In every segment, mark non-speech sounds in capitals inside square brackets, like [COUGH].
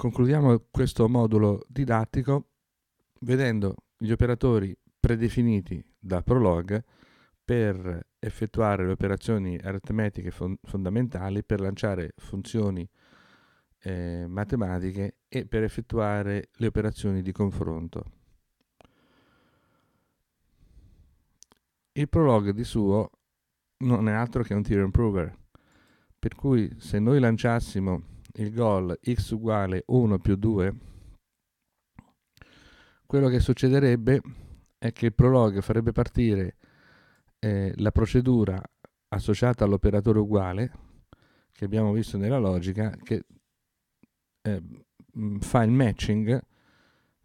Concludiamo questo modulo didattico vedendo gli operatori predefiniti da Prolog per effettuare le operazioni aritmetiche fon- fondamentali, per lanciare funzioni eh, matematiche e per effettuare le operazioni di confronto. Il Prolog di suo non è altro che un theorem prover, per cui se noi lanciassimo il goal x uguale 1 più 2, quello che succederebbe è che il prolog farebbe partire eh, la procedura associata all'operatore uguale che abbiamo visto nella logica che eh, fa il matching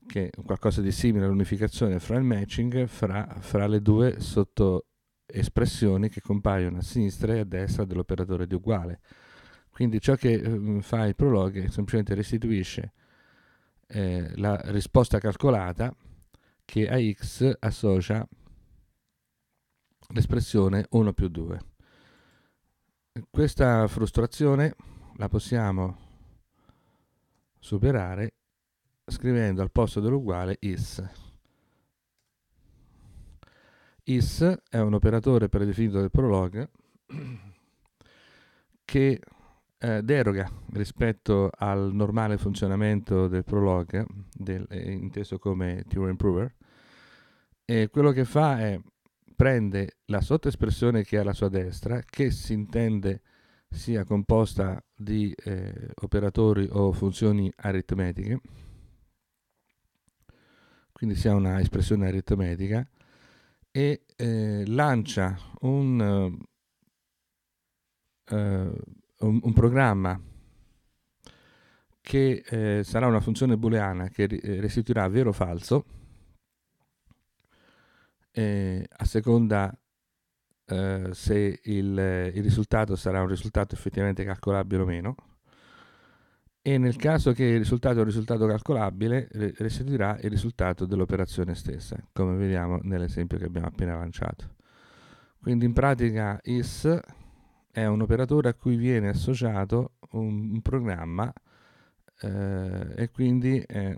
che è qualcosa di simile all'unificazione fra il matching fra, fra le due sottoespressioni che compaiono a sinistra e a destra dell'operatore di uguale quindi ciò che eh, fa il prolog è semplicemente restituisce eh, la risposta calcolata che a x associa l'espressione 1 più 2. Questa frustrazione la possiamo superare scrivendo al posto dell'uguale is. Is è un operatore predefinito del prolog che eh, deroga rispetto al normale funzionamento del prologue, del, eh, inteso come Theorem Improver, e quello che fa è prende la sottoespressione che è alla sua destra, che si intende sia composta di eh, operatori o funzioni aritmetiche, quindi sia una espressione aritmetica, e eh, lancia un uh, un, un programma che eh, sarà una funzione booleana che eh, restituirà vero o falso eh, a seconda eh, se il, il, risultato sarà un risultato effettivamente calcolabile o meno. E nel caso che il risultato è un risultato calcolabile restituirà il risultato dell'operazione stessa come vediamo nell'esempio che abbiamo appena lanciato. Quindi in pratica is è un operatore a cui viene associato un, un programma eh, e quindi eh,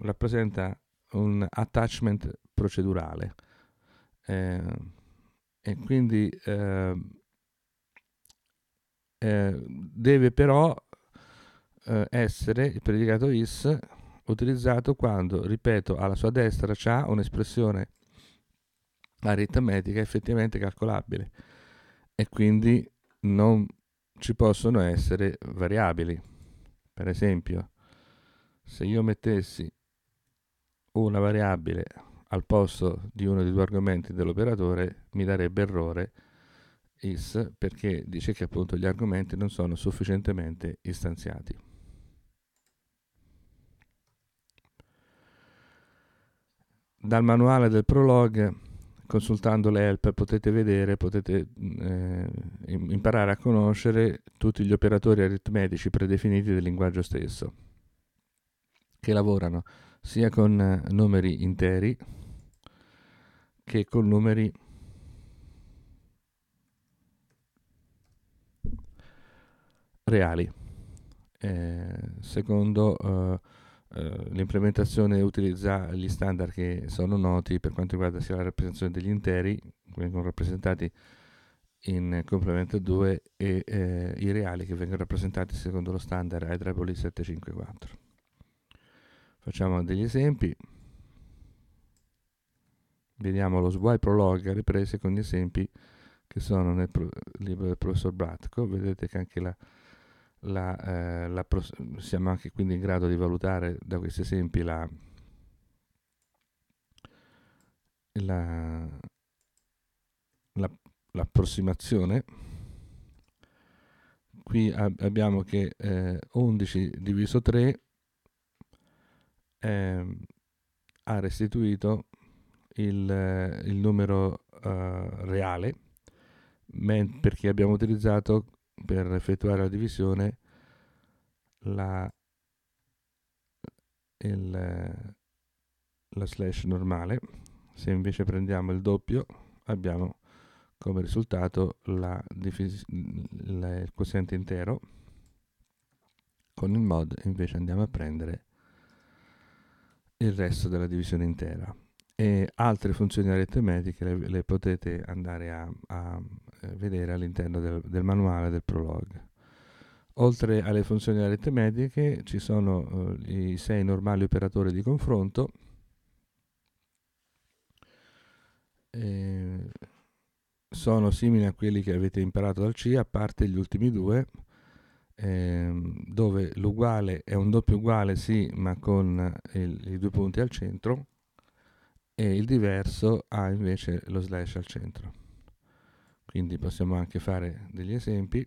rappresenta un attachment procedurale. Eh, e quindi eh, eh, deve però eh, essere il predicato is utilizzato quando, ripeto, alla sua destra c'è un'espressione aritmetica effettivamente calcolabile e quindi non ci possono essere variabili. Per esempio, se io mettessi una variabile al posto di uno dei due argomenti dell'operatore, mi darebbe errore is perché dice che appunto gli argomenti non sono sufficientemente istanziati. Dal manuale del prolog consultando l'help potete vedere, potete eh, imparare a conoscere tutti gli operatori aritmetici predefiniti del linguaggio stesso, che lavorano sia con eh, numeri interi che con numeri reali. Eh, secondo eh, eh, l'implementazione utilizza gli standard che sono noti per quanto riguarda sia la rappresentazione degli interi, vengono rappresentati in complemento 2 e eh, i reali che vengono rappresentati secondo lo standard IEEE 754. Facciamo degli esempi. Vediamo lo SWI Prolog riprese con gli esempi che sono nel pro- libro del professor Bratko. Vedete che anche la la, eh, la siamo anche quindi in grado di valutare da questi esempi la, la, la, l'approssimazione. Qui ab- abbiamo che eh, 11 diviso 3 eh, ha restituito il, il numero uh, reale perché abbiamo utilizzato per effettuare la divisione la, il, la slash normale. Se invece prendiamo il doppio abbiamo come risultato la, la, il quoziente intero. Con il mod invece andiamo a prendere il resto della divisione intera e altre funzioni aritmetiche le, le potete andare a, a eh, vedere all'interno del, del, manuale del prologue. Oltre alle funzioni aritmetiche ci sono uh, i sei normali operatori di confronto eh, sono simili a quelli che avete imparato dal C, a parte gli ultimi due, ehm, dove l'uguale è un doppio uguale sì, ma con il, i due punti al centro, e il diverso ha invece lo slash al centro. Quindi possiamo anche fare degli esempi.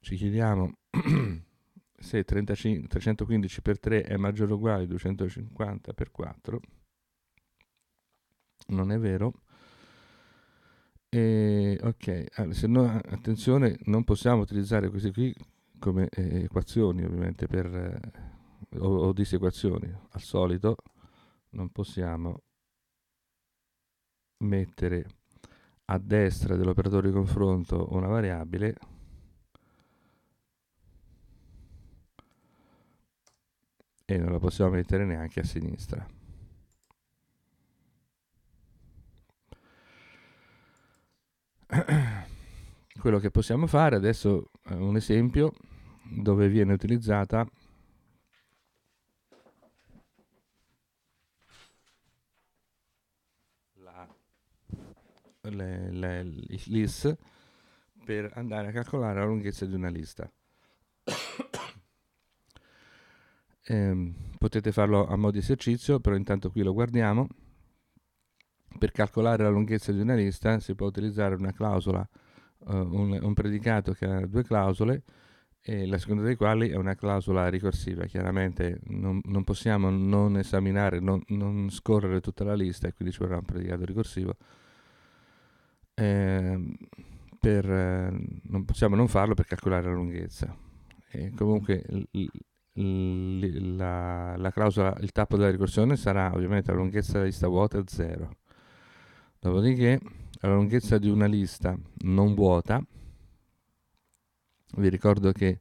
Ci chiediamo [CLEARS THROAT] se 35, 315 per 3 è maggiore o uguale a 250 per 4. Non è vero. E, ok, allora, se no, attenzione, non possiamo utilizzare questi qui come eh, equazioni ovviamente per, eh, o, o disequazioni. Al solito non possiamo mettere a destra dell'operatore di confronto una variabile e non la possiamo mettere neanche a sinistra. [CLEARS THROAT] Quello che possiamo fare adesso è un esempio dove viene utilizzata le, le, l'is per andare a calcolare la lunghezza di una lista. [COUGHS] eh, potete farlo a modo di esercizio, però intanto qui lo guardiamo. Per calcolare la lunghezza di una lista si può utilizzare una clausola, uh, un, un predicato che ha due clausole, e la seconda dei quali è una clausola ricorsiva. Chiaramente non, non possiamo non esaminare, non, non, scorrere tutta la lista e quindi ci vorrà un predicato ricorsivo eh, per, non possiamo non farlo per calcolare la lunghezza. E comunque l, l, la, la, clausola, il tappo della ricorsione sarà ovviamente la lunghezza della lista vuota è 0. Dopodiché la lunghezza di una lista non vuota, vi ricordo che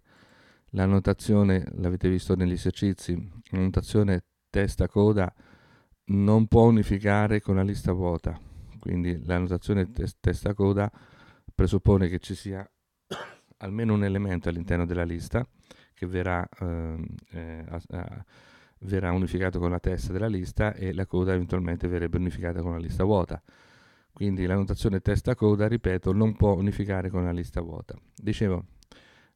la notazione, l'avete visto negli esercizi, la notazione testa-coda non può unificare con la lista vuota quindi la notazione tes- testa coda presuppone che ci sia [COUGHS] almeno un elemento all'interno della lista che verrà, ehm, eh, eh, verrà unificato con la testa della lista e la coda eventualmente verrebbe unificata con la lista vuota. Quindi la notazione testa coda, ripeto, non può unificare con la lista vuota. Dicevo,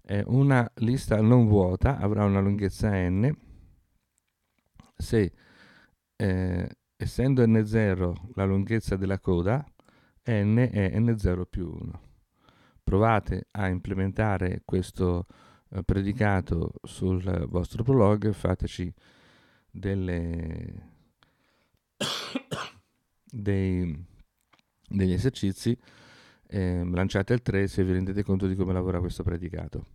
eh, una lista non vuota avrà una lunghezza n se eh, essendo n0 la lunghezza della coda, n è n0 più 1. Provate a implementare questo eh, predicato sul vostro prolog, fateci delle, [COUGHS] dei, degli esercizi, eh, lanciate il 3 se vi rendete conto di come lavora questo predicato.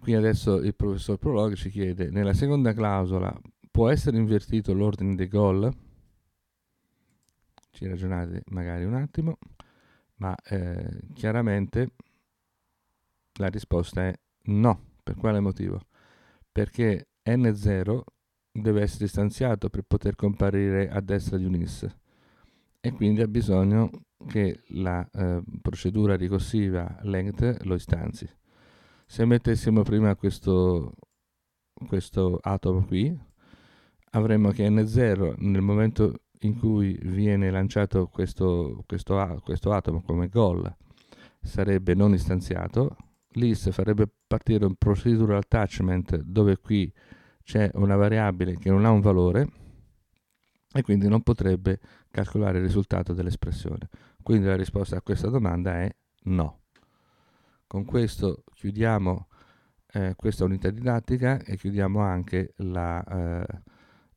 Qui adesso il professor Prolog ci chiede, nella seconda clausola può essere invertito l'ordine dei goal? Ci ragionate magari un attimo, ma eh, chiaramente la risposta è no. Per quale motivo? Perché n0 deve essere istanziato per poter comparire a destra di un is e quindi ha bisogno che la eh, procedura ricorsiva length lo istanzi. Se mettessimo prima questo, questo atomo qui, avremmo che n0 nel momento in cui viene lanciato questo, questo, questo atomo come goal sarebbe non istanziato, l'is farebbe partire un procedural attachment dove qui c'è una variabile che non ha un valore e quindi non potrebbe calcolare il risultato dell'espressione. Quindi la risposta a questa domanda è no. Con questo chiudiamo eh, questa unità didattica e chiudiamo anche la... Eh,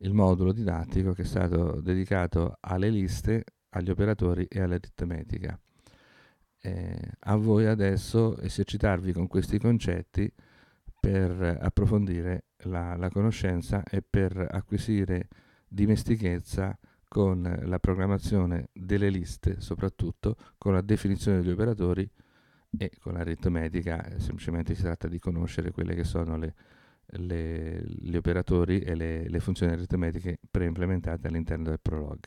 il modulo didattico che è stato dedicato alle liste, agli operatori e all'aritmetica. Eh, a voi adesso esercitarvi con questi concetti per approfondire la, la conoscenza e per acquisire dimestichezza con la programmazione delle liste, soprattutto con la definizione degli operatori e con l'aritmetica semplicemente si tratta di conoscere quelle che sono le, le, gli operatori e le, le funzioni aritmetiche preimplementate all'interno del Prolog.